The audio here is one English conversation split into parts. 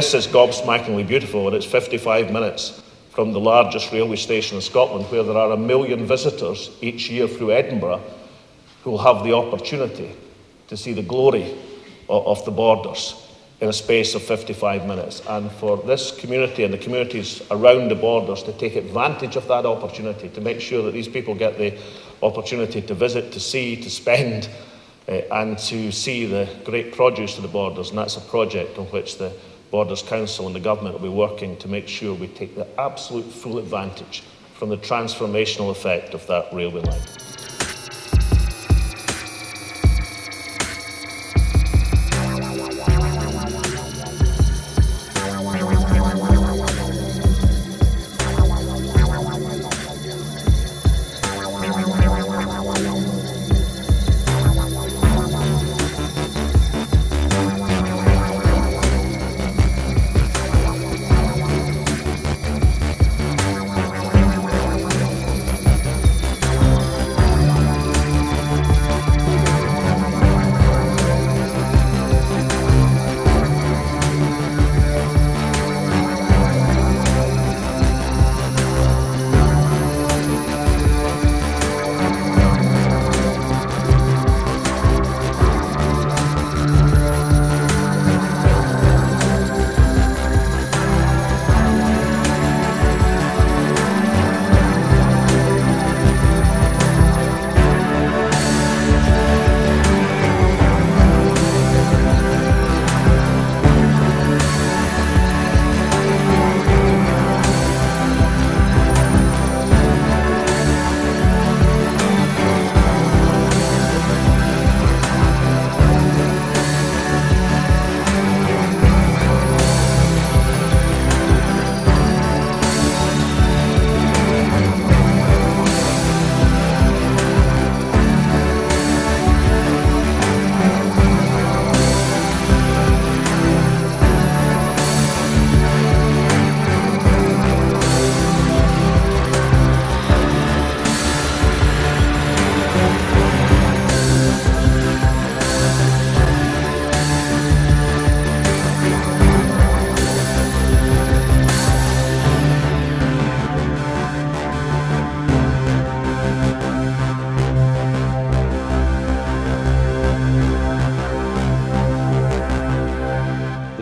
this is gobsmackingly beautiful, and it's 55 minutes from the largest railway station in Scotland, where there are a million visitors each year through Edinburgh who will have the opportunity to see the glory of, of the borders in a space of 55 minutes. And for this community and the communities around the borders to take advantage of that opportunity, to make sure that these people get the opportunity to visit, to see, to spend, uh, and to see the great produce of the borders. And that's a project on which the Borders Council and the government will be working to make sure we take the absolute full advantage from the transformational effect of that railway line.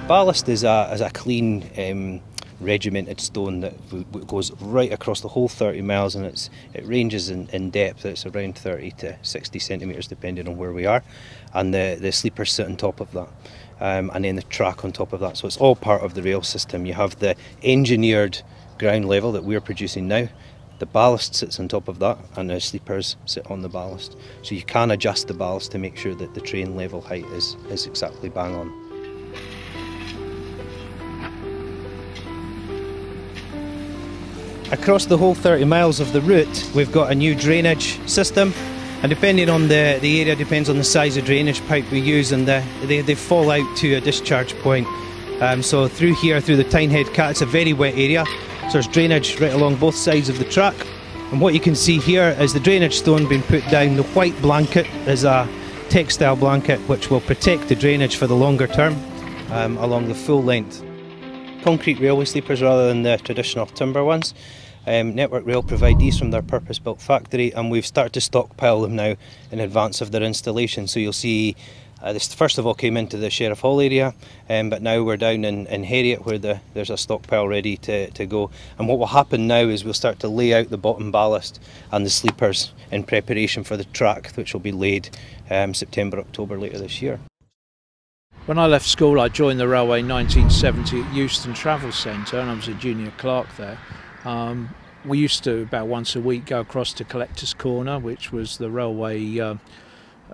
Ballast is a, is a clean um, regimented stone that goes right across the whole 30 miles and it's, it ranges in, in depth. It's around 30 to 60 centimetres depending on where we are. And the, the sleepers sit on top of that. Um, and then the track on top of that. So it's all part of the rail system. You have the engineered ground level that we're producing now. The ballast sits on top of that and the sleepers sit on the ballast. So you can adjust the ballast to make sure that the train level height is, is exactly bang on. Across the whole 30 miles of the route, we've got a new drainage system. And depending on the, the area, depends on the size of drainage pipe we use, and the, they, they fall out to a discharge point. Um, so through here, through the Tynehead Cut, it's a very wet area. So there's drainage right along both sides of the track. And what you can see here is the drainage stone being put down. The white blanket is a textile blanket which will protect the drainage for the longer term um, along the full length concrete railway sleepers rather than the traditional timber ones. Um, Network Rail provide these from their purpose-built factory and we've started to stockpile them now in advance of their installation. So you'll see uh, this first of all came into the Sheriffhall area, um, but now we're down in, in Heriot where the, there's a stockpile ready to, to go. And what will happen now is we'll start to lay out the bottom ballast and the sleepers in preparation for the track, which will be laid um, September, October later this year. When I left school, I joined the railway in 1970 at Euston Travel Centre, and I was a junior clerk there. Um, we used to about once a week go across to Collectors Corner, which was the railway uh,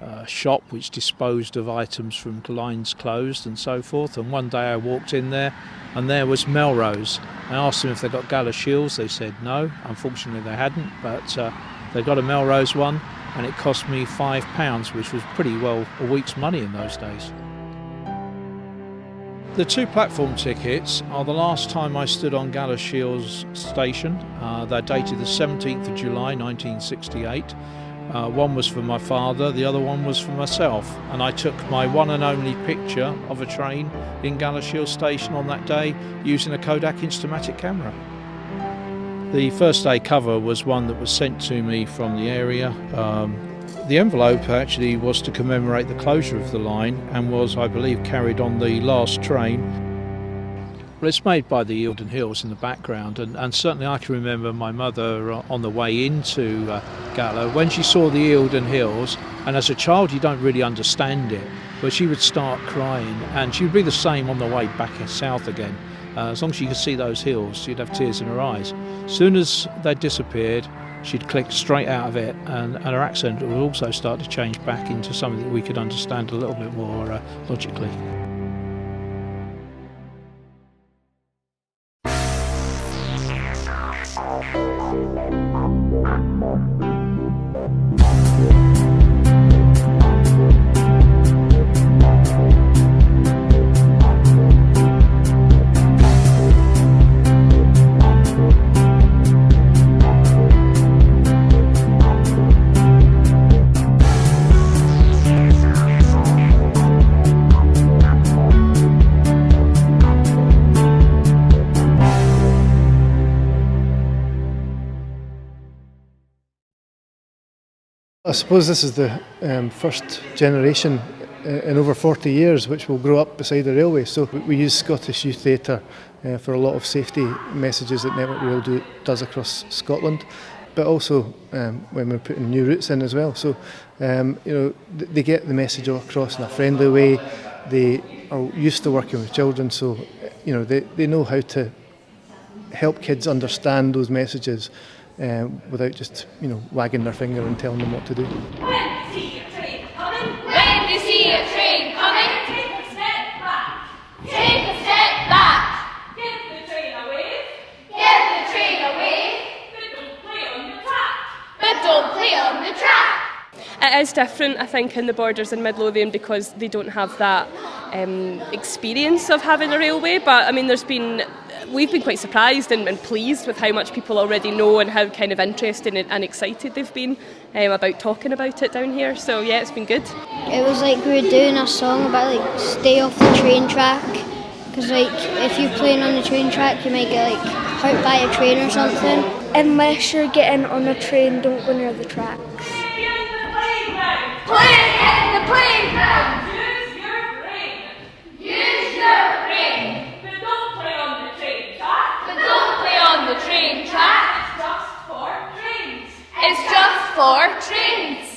uh, shop which disposed of items from lines closed and so forth. And one day I walked in there, and there was Melrose. I asked them if they got Galashiels. They said no. Unfortunately, they hadn't, but uh, they got a Melrose one, and it cost me five pounds, which was pretty well a week's money in those days. The two platform tickets are the last time I stood on Galashiels station. Uh, they're dated the 17th of July 1968 Uh, one was for my father, the other one was for myself. And I took my one and only picture of a train in Galashiels station on that day using a Kodak Instamatic camera. The first day cover was one that was sent to me from the area. Um, the envelope actually was to commemorate the closure of the line and was, I believe, carried on the last train. Well, it's made by the Eildon Hills in the background, and, and certainly I can remember my mother uh, on the way into uh, Gala when she saw the Eildon Hills. And as a child, you don't really understand it, but she would start crying, and she would be the same on the way back south again. Uh, as long as she could see those hills, she'd have tears in her eyes. As soon as they disappeared, she'd click straight out of it, and, and her accent would also start to change back into something that we could understand a little bit more uh, logically. Suppose this is the um, first generation uh, in over 40 years which will grow up beside the railway. So we use Scottish Youth Theatre uh, for a lot of safety messages that Network Rail do, does across Scotland, but also um, when we're putting new routes in as well. So um, you know they get the message across in a friendly way. They are used to working with children, so you know they, they know how to help kids understand those messages um, without just you know wagging their finger and telling them what to do. When you see a train coming, when you see a train coming, take a step back. Take a step back. Give the train a wave. Give the train a wave. But don't play on the track. But don't play on the track. It is different, I think, in the borders in Midlothian because they don't have that um, experience of having a railway. But I mean, there's been we've been quite surprised and, and, pleased with how much people already know and how kind of interested and, and excited they've been um, about talking about it down here. So yeah, it's been good. It was like we were doing a song about like stay off the train track because like if you're playing on the train track, you might get like hurt by a train or something. Unless you're getting on a train, don't go near the tracks. Play in the playground. Play in the playground. for drinks.